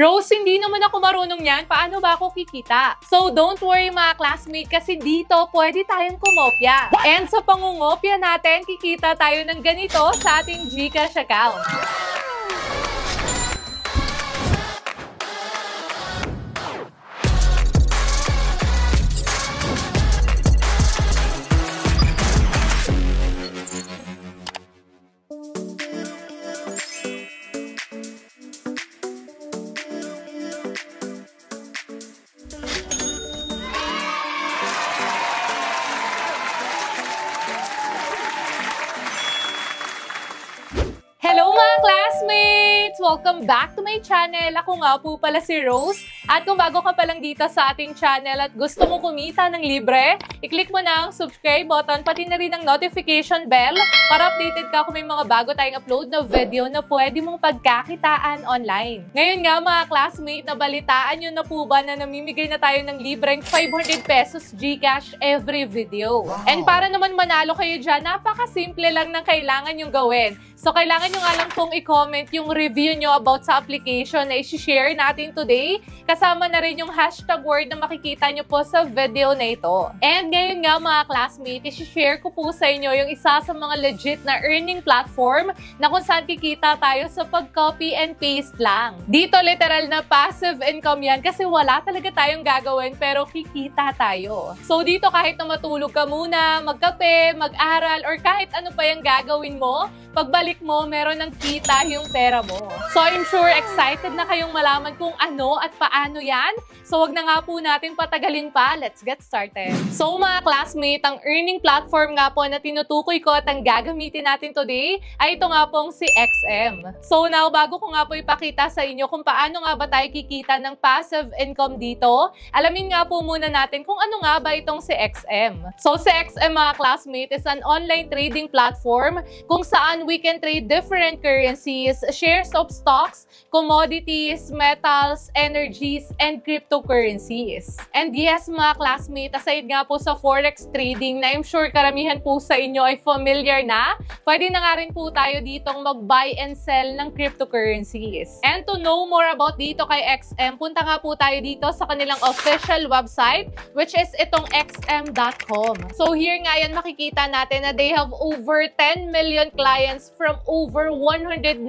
Rose, hindi naman ako marunong yan. Paano ba ako kikita? So don't worry mga classmate kasi dito pwede tayong kumopya. And sa pangungopya natin, kikita tayo ng ganito sa ating Gcash account. Welcome back to my channel. Ako nga po pala si Rose. At kung bago ka pa lang dito sa ating channel at gusto mo kumita ng libre, i-click mo na ang subscribe button pati na rin ang notification bell para updated ka kung may mga bago tayong upload na video na pwede mong pagkakitaan online. Ngayon nga mga classmate, nabalitaan nyo na po ba na namimigay na tayo ng libreng 500 pesos Gcash every video. And para naman manalo kayo dyan, napakasimple lang ng kailangan yung gawin. So, kailangan nyo nga lang pong i-comment yung review nyo about sa application na i-share natin today. Kasama na rin yung hashtag word na makikita nyo po sa video na ito. And ngayon nga mga classmates, i-share ko po sa inyo yung isa sa mga legit na earning platform na kung saan kikita tayo sa pag-copy and paste lang. Dito literal na passive income yan kasi wala talaga tayong gagawin pero kikita tayo. So dito kahit na matulog ka muna, magkape, mag-aral, or kahit ano pa yung gagawin mo, pagbalik mo, meron ng kita yung pera mo. So I'm sure excited na kayong malaman kung ano at paano yan. So wag na nga po natin patagalin pa. Let's get started. So mga classmate, ang earning platform nga po na tinutukoy ko at ang gagamitin natin today ay ito nga pong si XM. So now, bago ko nga po ipakita sa inyo kung paano nga ba tayo kikita ng passive income dito, alamin nga po muna natin kung ano nga ba itong si XM. So si XM mga classmate is an online trading platform kung saan we can trade different currencies, shares of stocks, commodities, metals, energies, and cryptocurrencies. And yes, mga classmates, aside nga po sa forex trading na I'm sure karamihan po sa inyo ay familiar na, pwede na nga rin po tayo ditong mag-buy and sell ng cryptocurrencies. And to know more about dito kay XM, punta nga po tayo dito sa kanilang official website, which is itong xm.com. So here nga yan makikita natin na they have over 10 million clients from over 190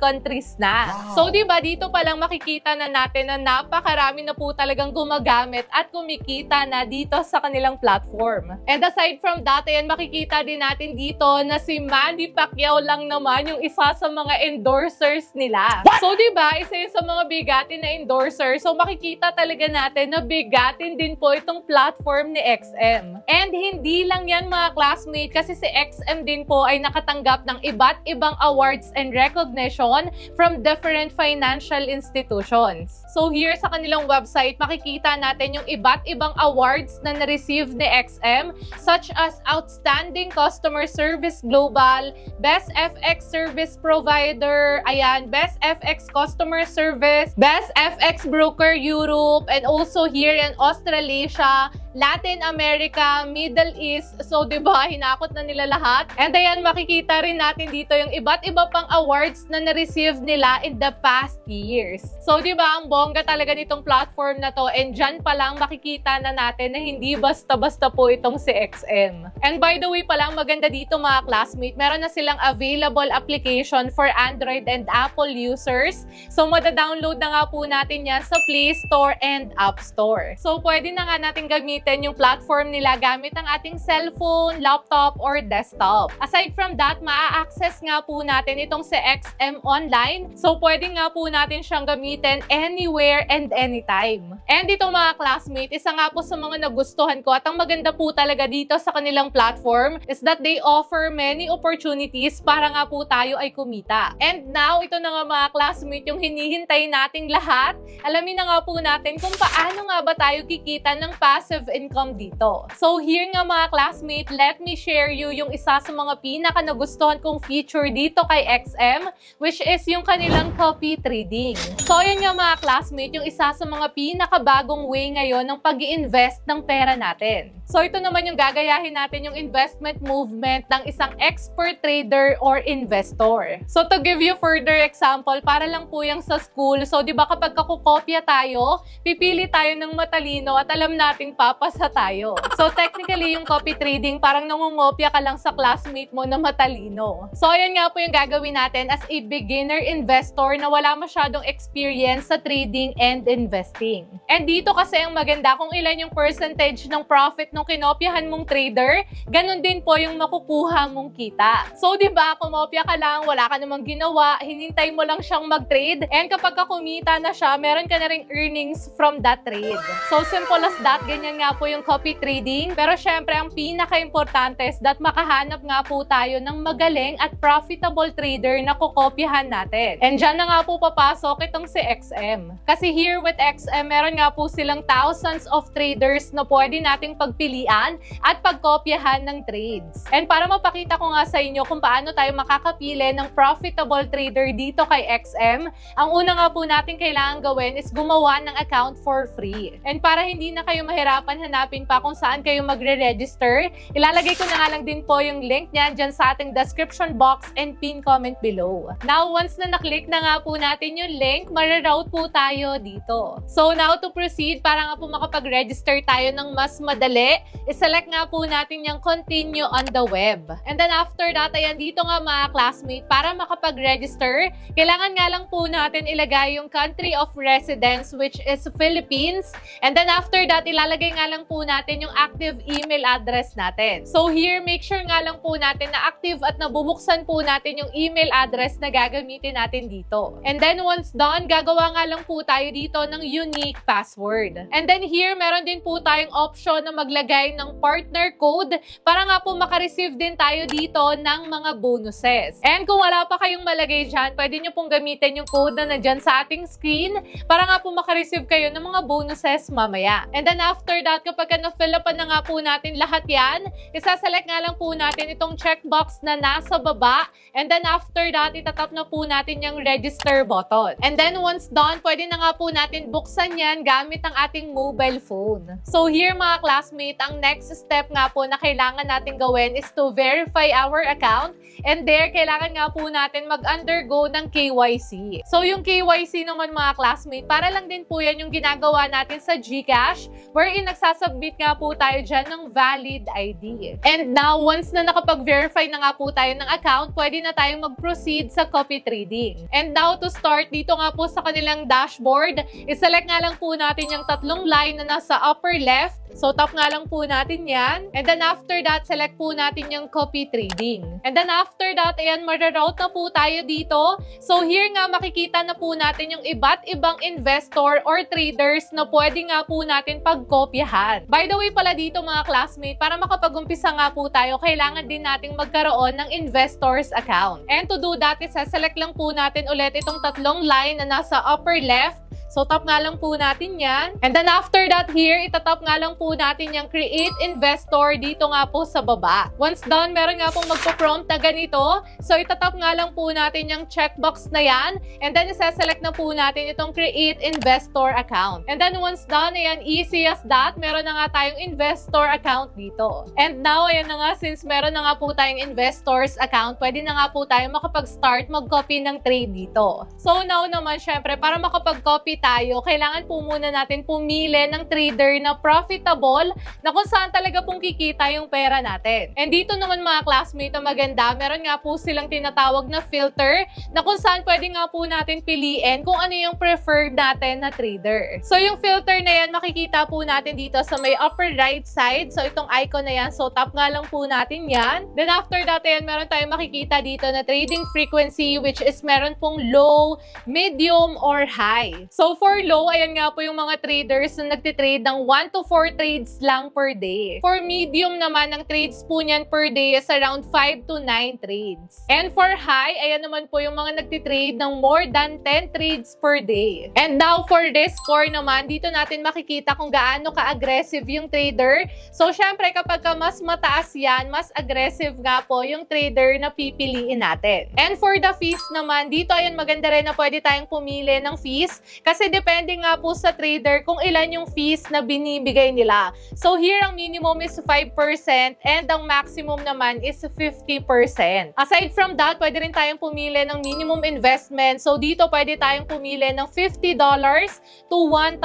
countries na. Wow. So, di ba, dito pa lang makikita na natin na napakarami na po talagang gumagamit at kumikita na dito sa kanilang platform. And aside from that, ayan, makikita din natin dito na si Manny Pacquiao lang naman yung isa sa mga endorsers nila. So, di ba, isa yun sa mga bigatin na endorser. So, makikita talaga natin na bigatin din po itong platform ni XM. And hindi lang yan mga classmate kasi si XM din po ay nakatanggap ng iba't ibang awards and recognition from different financial institutions. So here sa kanilang website, makikita natin yung iba't ibang awards na na-receive ni XM such as Outstanding Customer Service Global, Best FX Service Provider, ayan, Best FX Customer Service, Best FX Broker Europe, and also here in Australasia, Latin America, Middle East. So, di ba, hinakot na nila lahat. And ayan, makikita rin natin dito yung iba't iba pang awards na na-receive nila in the past years. So, di ba, ang bongga talaga nitong platform na to. And dyan pa lang makikita na natin na hindi basta-basta po itong si XM. And by the way pa lang, maganda dito mga classmate, meron na silang available application for Android and Apple users. So, mada-download na nga po natin yan sa Play Store and App Store. So, pwede na nga natin gamitin yung platform nila gamit ang ating cellphone, laptop, or desktop. Aside from that, maa-access nga po natin itong si XM Online. So, pwede nga po natin siyang gamitin anywhere and anytime. And ito mga classmate, isa nga po sa mga nagustuhan ko at ang maganda po talaga dito sa kanilang platform is that they offer many opportunities para nga po tayo ay kumita. And now, ito na nga mga classmate yung hinihintay nating lahat. Alamin na nga po natin kung paano nga ba tayo kikita ng passive passive income dito. So here nga mga classmate, let me share you yung isa sa mga pinaka nagustuhan kong feature dito kay XM, which is yung kanilang copy trading. So yun nga mga classmate, yung isa sa mga pinakabagong way ngayon ng pag invest ng pera natin. So ito naman yung gagayahin natin yung investment movement ng isang expert trader or investor. So to give you further example, para lang po yung sa school. So di ba kapag kakukopya tayo, pipili tayo ng matalino at alam nating papasa tayo. So technically yung copy trading, parang nangungopya ka lang sa classmate mo na matalino. So ayan nga po yung gagawin natin as a beginner investor na wala masyadong experience sa trading and investing. And dito kasi ang maganda kung ilan yung percentage ng profit nung kinopyahan mong trader, ganun din po yung makukuha mong kita. So, di ba, kumopya ka lang, wala ka namang ginawa, hinintay mo lang siyang mag-trade, and kapag ka kumita na siya, meron ka na ring earnings from that trade. So, simple as that, ganyan nga po yung copy trading. Pero syempre, ang pinaka-importante is that makahanap nga po tayo ng magaling at profitable trader na kukopyahan natin. And dyan na nga po papasok itong si XM. Kasi here with XM, meron nga po silang thousands of traders na pwede nating pagpilian at pagkopyahan ng trades. And para mapakita ko nga sa inyo kung paano tayo makakapili ng profitable trader dito kay XM, ang una nga po natin kailangan gawin is gumawa ng account for free. And para hindi na kayo mahirapan hanapin pa kung saan kayo magre-register, ilalagay ko na nga lang din po yung link niya dyan sa ating description box and pin comment below. Now, once na naklik na nga po natin yung link, mariroute po tayo dito. So now to proceed, para nga po makapag-register tayo ng mas madali, iselect nga po natin yung continue on the web. And then after that, ayan dito nga mga classmate, para makapag-register, kailangan nga lang po natin ilagay yung country of residence which is Philippines. And then after that, ilalagay nga lang po natin yung active email address natin. So here, make sure nga lang po natin na active at nabubuksan po natin yung email address na gagamitin natin dito. And then once done, gagawa nga lang po tayo dito ng unique password. And then here, meron din po tayong option na maglagay maglagay ng partner code para nga po makareceive din tayo dito ng mga bonuses. And kung wala pa kayong malagay dyan, pwede nyo pong gamitin yung code na nandyan sa ating screen para nga po makareceive kayo ng mga bonuses mamaya. And then after that, kapag na-fill up na nga po natin lahat yan, isaselect nga lang po natin itong checkbox na nasa baba. And then after that, itatap na po natin yung register button. And then once done, pwede na nga po natin buksan yan gamit ang ating mobile phone. So here mga classmates, ang next step nga po na kailangan natin gawin is to verify our account. And there, kailangan nga po natin mag-undergo ng KYC. So, yung KYC naman mga classmate, para lang din po yan yung ginagawa natin sa GCash, wherein nagsasubmit nga po tayo dyan ng valid ID. And now, once na nakapag-verify na nga po tayo ng account, pwede na tayong mag-proceed sa copy trading. And now, to start, dito nga po sa kanilang dashboard, iselect nga lang po natin yung tatlong line na nasa upper left. So, tap nga lang po natin yan. And then after that, select po natin yung copy trading. And then after that, ayan, mararoute na po tayo dito. So here nga, makikita na po natin yung iba't ibang investor or traders na pwede nga po natin pagkopyahan. By the way pala dito mga classmate, para makapag-umpisa nga po tayo, kailangan din nating magkaroon ng investors account. And to do that, isa-select lang po natin ulit itong tatlong line na nasa upper left So, tap nga lang po natin yan. And then after that here, itatap nga lang po natin yung create investor dito nga po sa baba. Once done, meron nga pong magpo-prompt na ganito. So, itatap nga lang po natin yung checkbox na yan. And then, isa-select na po natin itong create investor account. And then, once done, ayan, easy as that, meron na nga tayong investor account dito. And now, ayan na nga, since meron na nga po tayong investors account, pwede na nga po tayo makapag-start mag-copy ng trade dito. So, now naman, syempre, para makapag-copy tayo, kailangan po muna natin pumili ng trader na profitable na kung saan talaga pong kikita yung pera natin. And dito naman mga classmate na maganda, meron nga po silang tinatawag na filter na kung saan pwede nga po natin piliin kung ano yung preferred natin na trader. So yung filter na yan, makikita po natin dito sa may upper right side. So itong icon na yan, so tap nga lang po natin yan. Then after that, yan, meron tayong makikita dito na trading frequency which is meron pong low, medium, or high. So for low, ayan nga po yung mga traders na nagtitrade ng 1 to 4 trades lang per day. For medium naman, ang trades po niyan per day is around 5 to 9 trades. And for high, ayan naman po yung mga nagtitrade ng more than 10 trades per day. And now for risk score naman, dito natin makikita kung gaano ka-aggressive yung trader. So syempre kapag ka mas mataas yan, mas aggressive nga po yung trader na pipiliin natin. And for the fees naman, dito ayan maganda rin na pwede tayong pumili ng fees kasi depende nga po sa trader kung ilan yung fees na binibigay nila. So here ang minimum is 5% and ang maximum naman is 50%. Aside from that, pwede rin tayong pumili ng minimum investment. So dito pwede tayong pumili ng $50 to $1,000.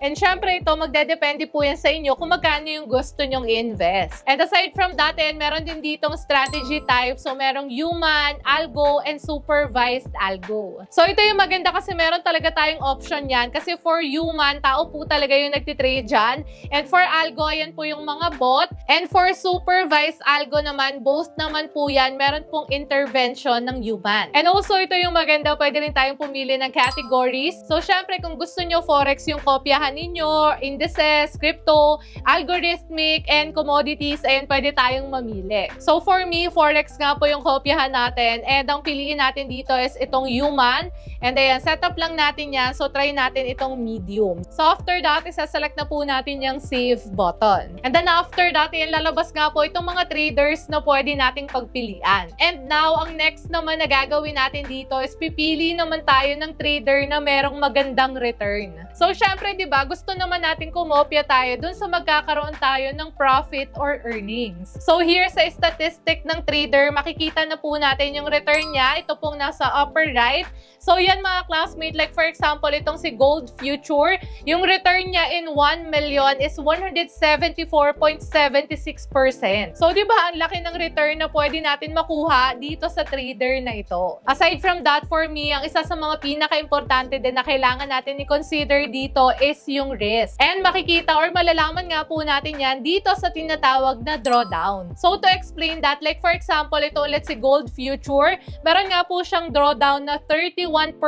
And syempre ito, magdedepende po yan sa inyo kung magkano yung gusto nyong i-invest. And aside from that, and meron din ditong strategy type. So merong human, algo, and supervised algo. So ito yung maganda kasi meron talaga tayong option yan. Kasi for human, tao po talaga yung nagtitrade dyan. And for algo, yan po yung mga bot. And for supervised algo naman, both naman po yan, meron pong intervention ng human. And also, ito yung maganda, pwede rin tayong pumili ng categories. So, syempre, kung gusto nyo Forex yung kopyahan ninyo, indices, crypto, algorithmic, and commodities, ayan, pwede tayong mamili. So, for me, Forex nga po yung kopyahan natin. And ang piliin natin dito is itong human. And ayan, setup lang natin yan. So, try natin itong medium. So, after that, isa-select na po natin yung save button. And then, after that, ayan, lalabas nga po itong mga traders na pwede nating pagpilian. And now, ang next naman na gagawin natin dito is pipili naman tayo ng trader na merong magandang return. So, syempre, di ba, gusto naman natin kumopya tayo dun sa magkakaroon tayo ng profit or earnings. So, here sa statistic ng trader, makikita na po natin yung return niya. Ito pong nasa upper right. So, yan mga classmate, like for example, itong si Gold Future, yung return niya in 1 million is 174.76%. So, di ba, ang laki ng return na pwede natin makuha dito sa trader na ito. Aside from that, for me, ang isa sa mga pinaka-importante din na kailangan natin i-consider dito is yung risk. And makikita or malalaman nga po natin yan dito sa tinatawag na drawdown. So, to explain that, like for example, ito let's say Gold Future, meron nga po siyang drawdown na 31%.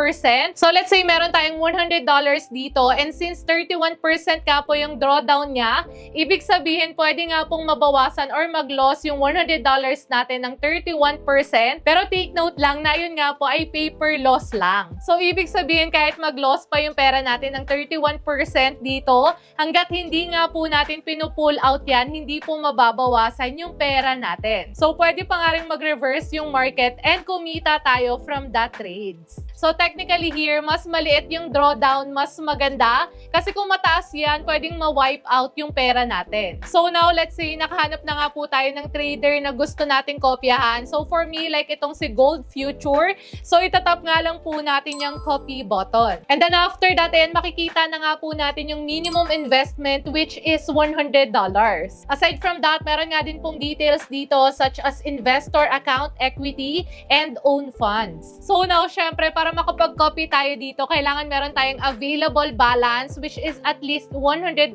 So, let's say meron tayong $100 dito and since 31% ka po yung drawdown niya, ibig sabihin pwede nga pong mabawasan or mag-loss yung $100 natin ng 31%. Pero take note lang na yun nga po ay paper loss lang. So, ibig sabihin kahit mag-loss pa yung pera natin ng 31% dito, hanggat hindi nga po natin pinupull out yan, hindi po mababawasan yung pera natin. So, pwede pa nga mag-reverse yung market and kumita tayo from that trades. So, technically here, mas maliit yung drawdown, mas maganda. Kasi kung mataas yan, pwedeng ma-wipe out yung pera natin. So, now, let's say, nakahanap na nga po tayo ng trader na gusto nating kopyahan. So, for me, like itong si Gold Future, so itatap nga lang po natin yung copy button. And then after that, ayan, makikita na nga po natin yung minimum investment which is $100. Aside from that, meron nga din pong details dito such as investor account, equity, and own funds. So now, syempre, para makapag-copy tayo dito, kailangan meron tayong available balance which is at least $100.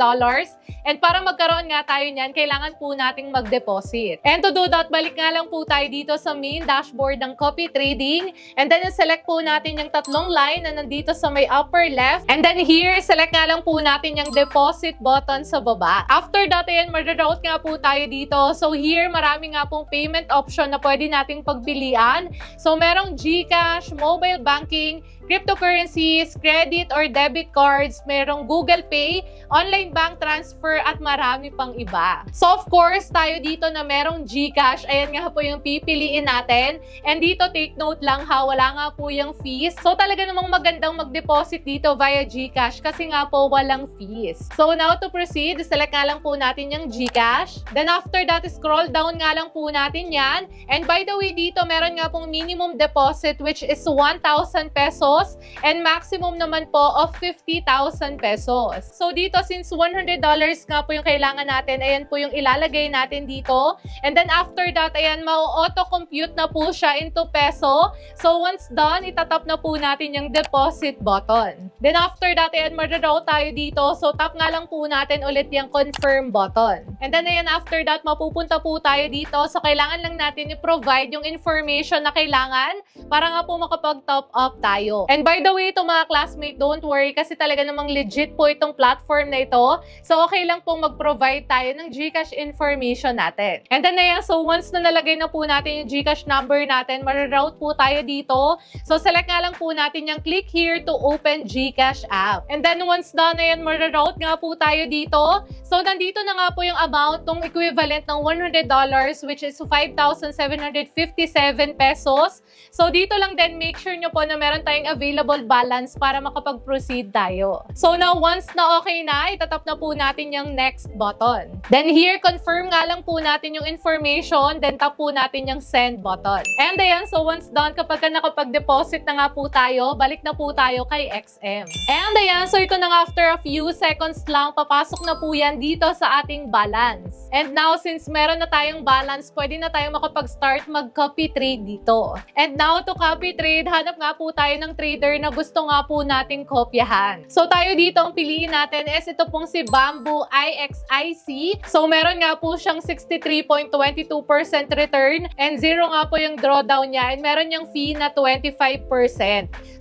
And para magkaroon nga tayo niyan, kailangan po nating mag-deposit. And to do that, balik nga lang po tayo dito sa main dashboard ng copy trading. And then, select po natin yung tatlong line na nandito sa may upper left. And then here, select nga lang po natin yung deposit button sa baba. After that, ayan, mag-route nga po tayo dito. So here, marami nga pong payment option na pwede nating pagpilian. So merong GCash, mobile working cryptocurrencies, credit or debit cards, merong Google Pay, online bank transfer, at marami pang iba. So of course, tayo dito na merong GCash, ayan nga po yung pipiliin natin. And dito, take note lang ha, wala nga po yung fees. So talaga namang magandang mag-deposit dito via GCash kasi nga po walang fees. So now to proceed, select nga lang po natin yung GCash. Then after that, scroll down nga lang po natin yan. And by the way, dito meron nga pong minimum deposit which is 1,000 pesos pesos and maximum naman po of 50,000 pesos. So dito, since $100 nga po yung kailangan natin, ayan po yung ilalagay natin dito. And then after that, ayan, ma-auto-compute na po siya into peso. So once done, itatap na po natin yung deposit button. Then after that, ayan, ma-route tayo dito. So tap nga lang po natin ulit yung confirm button. And then ayan, after that, mapupunta po tayo dito. So kailangan lang natin i-provide yung information na kailangan para nga po makapag-top up tayo. And by the way, ito mga classmate, don't worry kasi talaga namang legit po itong platform na ito. So okay lang pong mag-provide tayo ng GCash information natin. And then ayan, so once na nalagay na po natin yung GCash number natin, mariroute po tayo dito. So select nga lang po natin yung click here to open GCash app. And then once done, ayan, mariroute nga po tayo dito. So nandito na nga po yung amount ng equivalent ng $100 which is 5,757 pesos. So dito lang din, make sure nyo po na meron tayong available balance para makapag-proceed tayo. So now, once na okay na, itatap na po natin yung next button. Then here, confirm nga lang po natin yung information, then tap po natin yung send button. And ayan, so once done, kapag ka nakapag-deposit na nga po tayo, balik na po tayo kay XM. And ayan, so ito na after a few seconds lang, papasok na po yan dito sa ating balance. And now, since meron na tayong balance, pwede na tayong makapag-start mag-copy trade dito. And now, to copy trade, hanap nga po tayo ng trader na gusto nga po nating kopyahan. So tayo dito, ang piliin natin is ito pong si Bamboo IXIC. So meron nga po siyang 63.22% return and zero nga po yung drawdown niya and meron yung fee na 25%.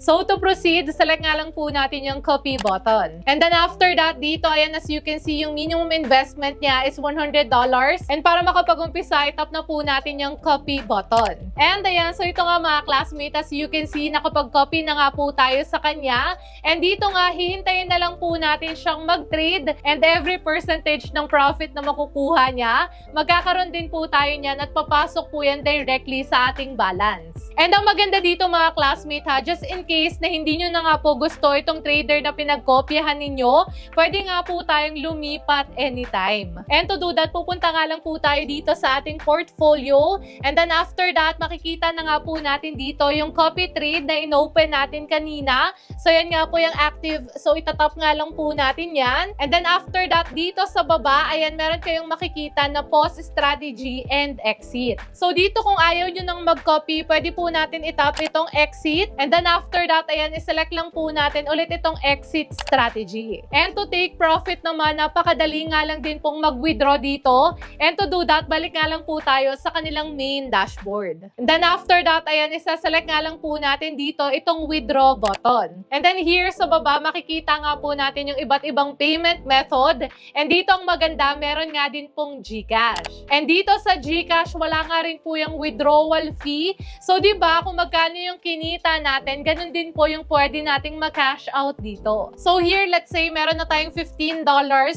So to proceed, select nga lang po natin yung copy button. And then after that, dito, ayan as you can see, yung minimum investment niya is $100. And para makapag-umpisa, itap na po natin yung copy button. And ayan, so ito nga mga classmates, as you can see, nakapag-copy na nga po tayo sa kanya. And dito nga, hihintayin na lang po natin siyang mag-trade and every percentage ng profit na makukuha niya, magkakaroon din po tayo niyan at papasok po yan directly sa ating balance. And ang maganda dito mga classmates ha, just in case na hindi nyo na nga po gusto itong trader na pinagkopyahan ninyo, pwede nga po tayong lumipat anytime. And to do that, pupunta nga lang po tayo dito sa ating portfolio. And then after that, makikita na nga po natin dito yung copy trade na inopen natin kanina. So yan nga po yung active. So itatap nga lang po natin yan. And then after that, dito sa baba, ayan, meron kayong makikita na pause strategy and exit. So dito kung ayaw nyo nang mag-copy, pwede po natin itap itong exit. And then after that, ayan, iselect lang po natin ulit itong exit strategy. And to take profit naman, napakadali nga lang din pong mag-withdraw dito. And to do that, balik nga lang po tayo sa kanilang main dashboard. And then after that, ayan, isa-select nga lang po natin dito itong withdraw button. And then here sa baba, makikita nga po natin yung iba't ibang payment method. And dito ang maganda, meron nga din pong GCash. And dito sa GCash, wala nga rin po yung withdrawal fee. So, di ba, kung magkano yung kinita natin, ganun din po yung pwede nating mag-cash out dito. So, here, let's say, meron na tayong $15,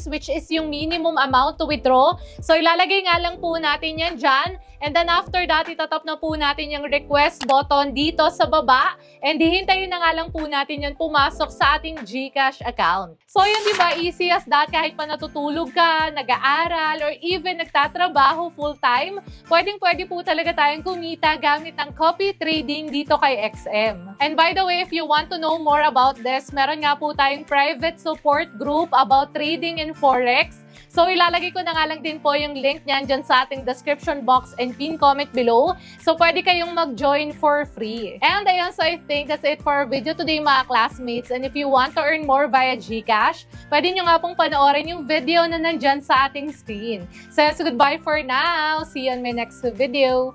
which is yung minimum amount to withdraw. So, ilalagay nga lang po natin yan dyan. And then after that, itatap na po natin yung request button dito sa baba. And hihintayin na nga lang po natin yan pumasok sa ating GCash account. So yun di ba, easy as that kahit pa natutulog ka, nag-aaral, or even nagtatrabaho full-time, pwedeng pwede po talaga tayong kumita gamit ang copy trading dito kay XM. And by the way, if you want to know more about this, meron nga po tayong private support group about trading in Forex. So, ilalagay ko na nga lang din po yung link niyan dyan sa ating description box and pin comment below. So, pwede kayong mag-join for free. And ayun, so I think that's it for our video today mga classmates. And if you want to earn more via GCash, pwede nyo nga pong panoorin yung video na nandyan sa ating screen. So, yes, goodbye for now. See you on my next video.